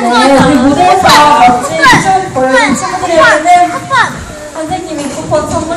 我们有幸福多少？